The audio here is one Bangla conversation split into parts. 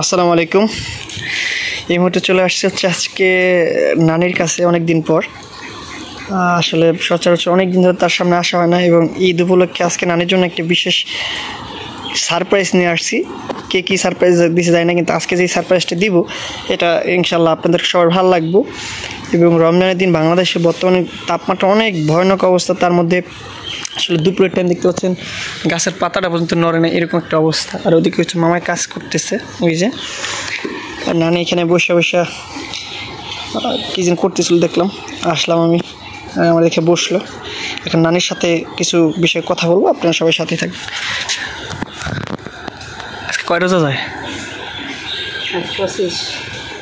আসসালামু আলাইকুম। এই মুহূর্তে চলে আসছে হচ্ছে আজকে নানির কাছে অনেক দিন পর আসলে সচরাচর অনেক দিন ধরে তার সামনে আসা হয় না এবং ঈদ উপলক্ষে আজকে নানির জন্য একটা বিশেষ সারপ্রাইজ নিয়ে আসছি। কে কী সারপ্রাইজ দিতে যায় না, কিন্তু আজকে যে সারপ্রাইজটা দিব, এটা ইনশাল্লাহ আপনাদের সবার ভালো লাগবো। এবং রমজানের দিন বাংলাদেশে বর্তমানে তাপমাত্রা অনেক ভয়ানক অবস্থা, তার মধ্যে আসলে দুপুরের টাইম দেখতে পাচ্ছেন গাছের পাতাটা পর্যন্ত নড়ে না এরকম একটা অবস্থা। আর ওদিকে হচ্ছে মামায় কাজ করতেছে ওই যে। আর নানি এখানে বসে বসে কি যেন করতেছিল দেখলাম। আসলাম আমি আমার দেখে বসল। এখন নানির সাথে কিছু বিষয়ে কথা বলব আপনারা সবাই সাথেই থাকবেন। আজকে কয় রোজা যায়?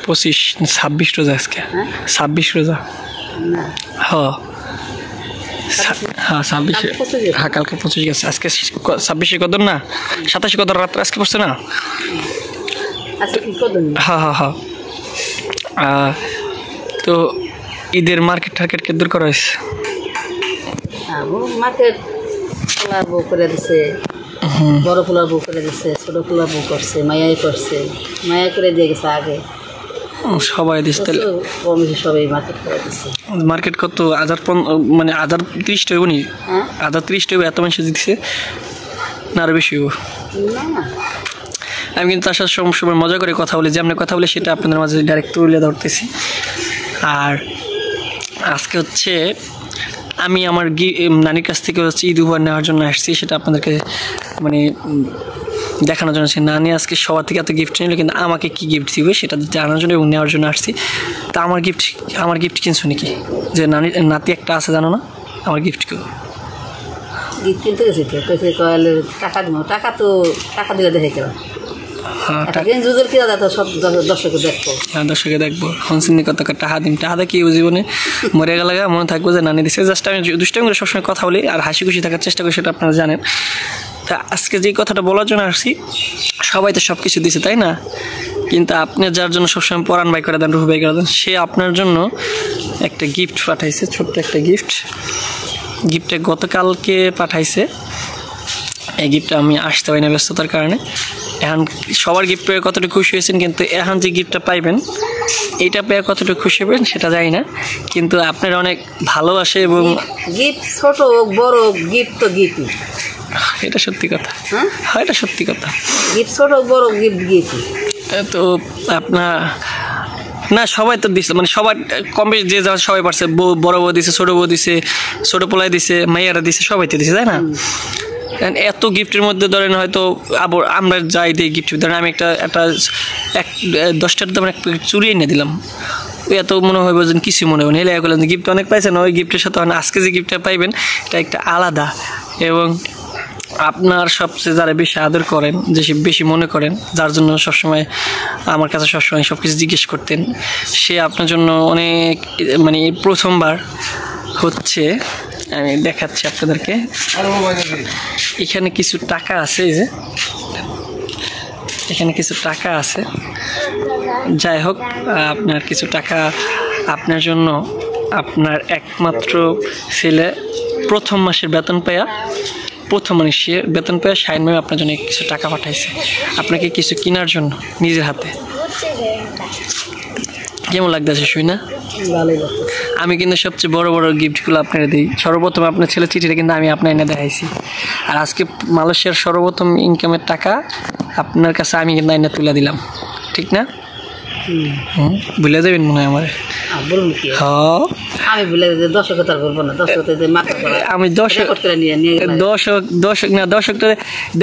পঁচিশ। ছাব্বিশ রোজা আজকে? হ্যাঁ? ছাব্বিশ রোজা? না। হ সা- হ্যাঁ ছাব্বিশে। হ্যাঁ কালকে পঁচিশ গেছে। আজকে ছাব্বিশে কদর না? সাতাশে কদর রাত্রে আজকে পড়ছে না? হ্যাঁ হ্যাঁ হ্যাঁ। তো ঈদের মার্কেট টার্কেট কে দূর করা হয়েছে আবু মার্কেট পোলার বউ করে দিছে। বড় পোলার বউ করে দিছে ছোট পোলার বউ করছে মায়াই করছে। মায়া করে দিয়ে গেছে আগে। সবাই দিচ্ছে তাহলে সবাই মার্কেট করে দিছে। মার্কেট কত? হাজার মানে হাজার তিরিশটা হইব নি হ্যাঁ? হাজার তিরিশটা হইব এত মানুষ দিচ্ছে না আরও বেশি আমি কিন্তু তার সাথে সব সময় মজা করে কথা বলি। যেমন কথা বলি সেটা আপনাদের মাঝে ডাইরেক্ট তুলে ধরতেছি। আর আজকে হচ্ছে আমি আমার নানির কাছ থেকে হচ্ছে ঈদ উপহার নেওয়ার জন্য আসছি। সেটা আপনাদেরকে মানে দেখানোর জন্য আসছি। নানি আজকে সবার থেকে এত গিফট নিল কিন্তু আমাকে কি গিফট দিবে সেটা জানার জন্য এবং নেওয়ার জন্য আসছি। তা আমার গিফট আমার গিফট কিনছো নাকি? যে নানি নাতি একটা আছে জানো না? আমার গিফট কেউ? গীত কিনতে গেছি তো কয়ালে টাকা দিব টাকা তো টাকা দিলে দেখে কেন হ্যাঁ দর্শক- দেখব। হ্যাঁ দর্শকে দেখব। হনসিনি কত টাহা দিন টাহাদা কি জীবনে মরে গেলে মনে থাকব যে নানি দিছে। জাস্ট আমি দুষ্টামি করে সবসময় কথা বলি আর হাসি খুশি থাকার চেষ্টা করি সেটা আপনারা জানেন। তা আজকে যে কথাটা বলার জন্য আসছি, সবাই তো সব কিছু দিছে, তাই না? কিন্তু আপনি যার জন্য সবসময় পরাণ বাই করে দেন, রুহু বাই করে দেন, সে আপনার জন্য একটা গিফট পাঠাইছে, ছোট্ট একটা গিফট গিফটটা গতকালকে পাঠাইছে। এই গিফটটা আমি আসতে পারি না ব্যস্ততার কারণে। এখন সবার গিফট পেয়ে কতটুকু খুশি হয়েছেন, কিন্তু এখন যে গিফটটা পাইবেন এইটা পেয়ে কতটুকু খুশি হবেন, সেটা জানি না। কিন্তু আপনারা অনেক ভালোবাসে এবং গিফট ছোট হোক, বড় হোক গিফট তো গিফটই এটা সত্যি কথা। হ্যাঁ? হ্যাঁ এটা সত্যি কথা। গিফট ছোট বড় গিফট এ তো আপনার না সবাই তো দিছে মানে সবাই কম বেশি যে যা সবাই পারছে বড় বউ দিছে ছোট বউ দিছে ছোট পোলাই দিছে মাইয়ারা দিছে সবাই তো দিছে তাই না? এত গিফটের মধ্যে ধরেন হয়তো আবার আমরা যাই দিই গিফট ধরেন আমি একটা একটা এক দশটার দাম এক চুরি এনে দিলাম। ওই এত মনে হয় যে কিছু মনে হয় করলেন গিফট অনেক পাইছেন ওই গিফটের সাথে আজকে যে গিফটটা পাইবেন এটা একটা আলাদা। এবং আপনার সবচেয়ে যারা বেশি আদর করেন, যে বেশি মনে করেন, যার জন্য সবসময় আমার কাছে সবসময় সব কিছু জিজ্ঞেস করতেন, সে আপনার জন্য অনেক মানে প্রথমবার হচ্ছে, আমি দেখাচ্ছি আপনাদেরকে। এখানে কিছু টাকা আছে, এই যে। এখানে কিছু টাকা আছে। যাই হোক, আপনার কিছু টাকা আপনার জন্য আপনার একমাত্র ছেলে প্রথম মাসের বেতন পায়া প্রথম মানে সে বেতন পেয়ে শাইন ম্যাম আপনার জন্য কিছু টাকা পাঠাইছে। আপনাকে কিছু কেনার জন্য নিজের হাতে। কেমন লাগতেছে শুই না আমি কিন্তু সবচেয়ে বড় বড় গিফটগুলো আপনার দিই। সর্বপ্রথম আপনার ছেলে চিঠিটা কিন্তু আমি আপনার এনে দেখাইছি। আর আজকে মালয়েশিয়ার সর্বপ্রথম ইনকামের টাকা আপনার কাছে আমি কিন্তু এনে তুলে দিলাম। ঠিক না? ভুলে যাবেন মনে হয় আমার। হ আমি যে দর্শক তার বলব না দর্শক আমি দর্শক দর্শক দর্শক না দর্শকটা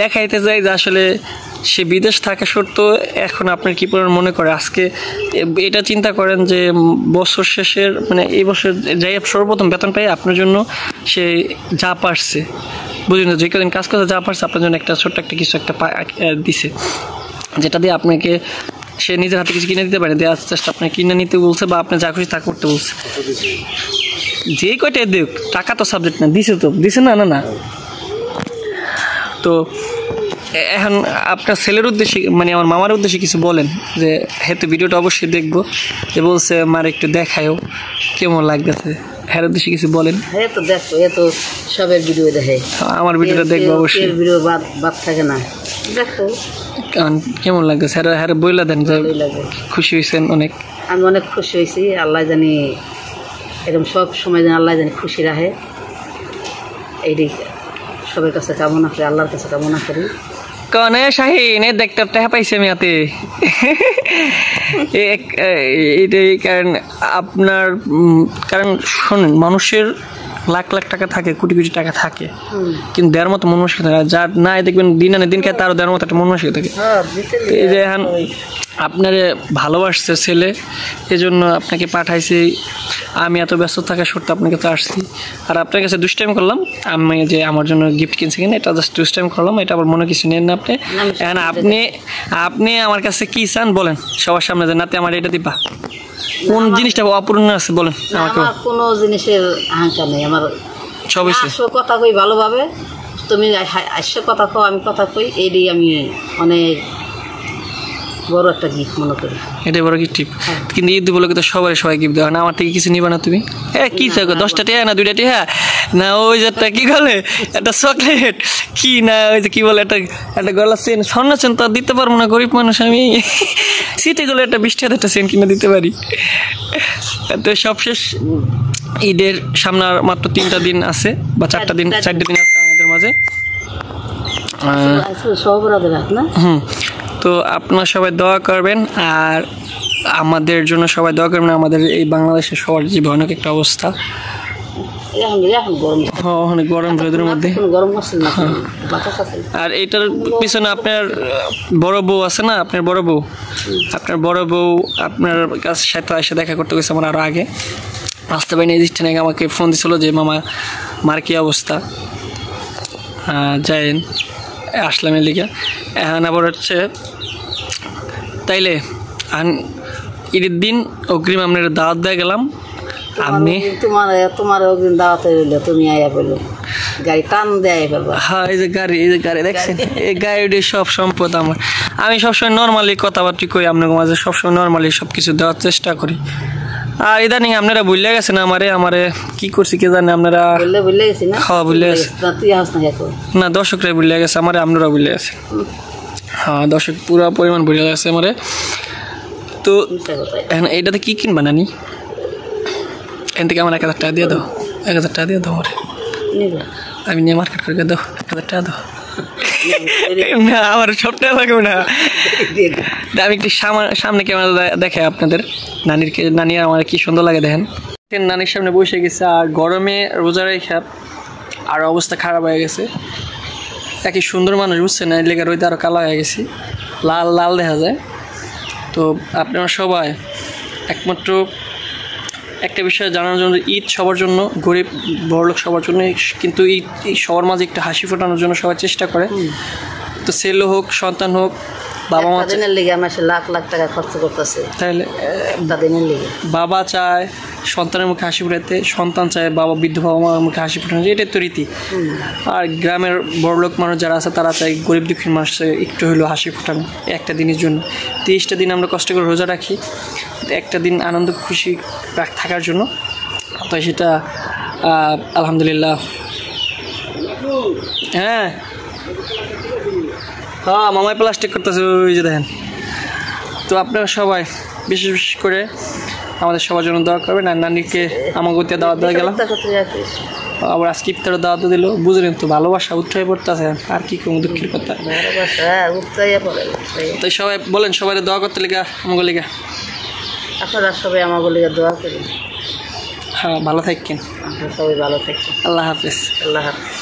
দেখাইতে যাই যে আসলে সে বিদেশ থাকা সত্ত্বেও এখন আপনার কি পরিমাণ মনে করে? আজকে এটা চিন্তা করেন যে বছর শেষের মানে এই বছর যাই সর্বপ্রথম বেতন পাই আপনার জন্য সে যা পারছে। বুঝলেন যে কদিন কাজ করতে যা পারছে আপনার জন্য একটা ছোট্ট একটা কিছু একটা দিছে। যেটা দিয়ে আপনাকে সে নিজের হাতে কিছু কিনে দিতে পারে, দেওয়ার চেষ্টা আপনাকে কিনে নিতে বলছে বা আপনি যা খুশি তা করতে বলছে। যে কয়টা দেখ টাকা তো সাবজেক্ট না, দিছে তো, দিছে না না না। তো এখন আপনার ছেলের উদ্দেশ্যে মানে আমার মামার উদ্দেশ্যে কিছু বলেন, যে হেতু ভিডিওটা অবশ্যই দেখব। যে বলছে আমার একটু দেখায়ও, কেমন লাগতেছে? হ্যার উদ্দেশ্যে কিছু বলেন? হে তো দেখো এ তো সবের ভিডিও দেখে। আমার ভিডিওটা দেখব অবশ্যই। ভিডিও বাদ বাদ থাকে না। দেখো। কেমন লাগছে? হ্যাঁ হ্যাঁ বইলা দেন খুশি হয়েছেন অনেক। আমি অনেক খুশি হয়েছি আল্লাহ জানি এরকম সব সময় যেন আল্লাহ জানি খুশি রাখে। এইটি সবার কাছে কামনা করি আল্লাহর কাছে কামনা করি। কনে শাহিন এই দেখতে টাকা পাইছে আমি এটাই কারণ আপনার কারণ শোনেন মানুষের লাখ লাখ টাকা থাকে কোটি কোটি টাকা থাকে। কিন্তু দেড় মতো মন মাসিক থাকে। যার নাই দেখবেন দিন আনে দিন খায় তারও দেড় মতো একটা মন মাসিক থাকে। হ্যাঁ এই যে এখন আপনারে ভালোবাসছে ছেলে এজন্য আপনাকে পাঠাইছি। আমি এত ব্যস্ত থাকা সত্ত্বেও আপনাকে তো আসছি। আর আপনার কাছে দুষ্টাইম করলাম। আমি যে আমার জন্য গিফট কিনছি কিনা এটা জাস্ট দুষ্টাইম করলাম। এটা আবার মনে কিছু নেন না আপনি। এখন আপনি আপনি আমার কাছে কি চান বলেন। সবার সামনে যে নাতে আমার এটা দিবা। কোন জিনিসটা অপূর্ণ আছে বলেন আমাকে। কোনো জিনিসের আহাঙ্কার নেই। আমার সব হয়েছে আসো কথা কই ভালোভাবে। তুমি আসো কথা কও আমি কথা কই। এইটাই আমি অনেক বড় একটা গিফট মনে করি। এটাই বড় কি টিপ কিন্তু ঈদ বলে তো সবাই সবাই গিফট দেওয়া না। আমার থেকে কিছু নিবা না তুমি? হ্যাঁ কি চাই দশটা টিয়া না দুইটা টিয়া? না ওই যে একটা কি বলে? একটা চকলেট কি না ওই যে কি বলে একটা একটা গলা চেন স্বর্ণ চেন তো দিতে পারব না গরিব মানুষ আমি। সিটে গেলে একটা বিশ টাকা একটা চেন কিনে দিতে পারি। তো সবশেষ ঈদের সামনে আর মাত্র তিনটা দিন আছে বা চারটা দিন চারটা দিন। আছে আমাদের মাঝে। সব রাত না? হুম। তো আপনারা সবাই দোয়া করবেন আর আমাদের জন্য সবাই দোয়া করবেন। আমাদের এই বাংলাদেশের সবার যে ভয়ানক একটা অবস্থা। হ্যাঁ, অনেক গরম রোদের মধ্যে। আছে আর এটার পিছনে আপনার বড় বউ আছে না? আপনার বড় বউ? আপনার বড় বউ আপনার কাছে সাথে এসে দেখা করতে গেছে আমার আরও আগে। আসতে পারিনি এই দিকটা নাকি আমাকে ফোন দিছিল যে মামা মার কি অবস্থা? যাইন আসলাম এর লিগে এখন আবার হচ্ছে তাইলে আন ঈদের দিন অগ্রিম আপনার দাওয়াত দিয়ে গেলাম। আমি তোমার তোমার অগ্রিম দাওয়াতে তুমি আয়া বলল গাড়ি টান দেয় হ্যাঁ এই যে গাড়ি এই যে গাড়ি দেখছেন? এই গাড়িটি সব সম্পদ আমার। আমি সবসময় নর্মালি কথাবার্তা কই আপনার মাঝে সবসময় নর্মালি সব কিছু দেওয়ার চেষ্টা করি। আর ইদানিং আপনারা ভুলে গেছেন আমারে আমারে কি করছি কে জানে আপনারা? বললে গেছি না? হ্যাঁ, বললে গেছি। না, দর্শকরাই ভুলে গেছে আমারে আপনারা ভুলে গেছে। হ্যাঁ দর্শক পুরো পরিমাণ ভুলে গেছে আমারে। তো এখন এইটাতে কি কিনবা নানি? এখান থেকে আমার এক হাজার টাকা দিয়ে দাও এক হাজার টাকা দিয়ে দাও আমার। আমি নিয়ে মার্কেট করে দাও এক হাজার টাকা দাও। না, আমার সব টাকা লাগবে না। আমি একটু সামা- সামনে ক্যামেরা দেখে আপনাদের। নানির নানি আমার কি সুন্দর লাগে দেখেন। নানির সামনে বসে গেছে আর গরমে রোজা রেখা আর অবস্থা খারাপ হয়ে গেছে। একই সুন্দর মানুষ, বুঝছেন? না লেগে রইতে আরও কালো হয়ে গেছি। লাল লাল দেখা যায়। তো আপনারা সবাই একমাত্র একটা বিষয় জানার জন্য ঈদ সবার জন্য গরিব বড়লোক সবার জন্য কিন্তু ঈদ এই সবার মাঝে একটা হাসি ফোটানোর জন্য সবাই চেষ্টা করে। তো ছেলে হোক সন্তান হোক বাবা মা দিনের লিগে আমার লাখ লাখ টাকা খরচ করতেছে। তাহলে বাবা চায় সন্তানের মুখে হাসি ফোটাতে সন্তান চায় বাবা, বৃদ্ধ বাবা মার মুখে হাসি ফোটানো এটাই তো রীতি। আর গ্রামের বড়লোক মানুষ যারা আছে, তারা চায় গরিব দুঃখী মানুষের একটু হলেও হাসি ফোটানো একটা দিনের জন্য। তিরিশটা দিন আমরা কষ্ট করে রোজা রাখি, একটা দিন আনন্দ, খুশি থাকার জন্য। তাই সেটা আলহামদুলিল্লাহ। হ্যাঁ। হ্যাঁ মামাই প্লাস্টিক করতেছে, ওই যে দেখেন। তো আপনারা সবাই, বিশেষ বিশেষ করে আমাদের সবার জন্য দোয়া করবেন। আর নানিকে আমাকে দিয়ে দাওয়াত দেওয়া গেলাম। আবার আজকে ইফতারে দাওয়াত দিল। বুঝলেন তো ভালোবাসা উৎসাহে পড়তেছে। আর কি কোনো দুঃখের কথা। হ্যাঁ, উৎসাহিয়া পড়ে, উৎসাহিয়া। তো সবাই বলেন সবাই দোয়া করতে লেগে আমাকে লেগে। আপনারা সবাই আমার বলিকে দোয়া হ্যাঁ ভালো থাকেন সবাই ভালো থাকবেন। আল্লাহ হাফিজ। আল্লাহ হাফিজ।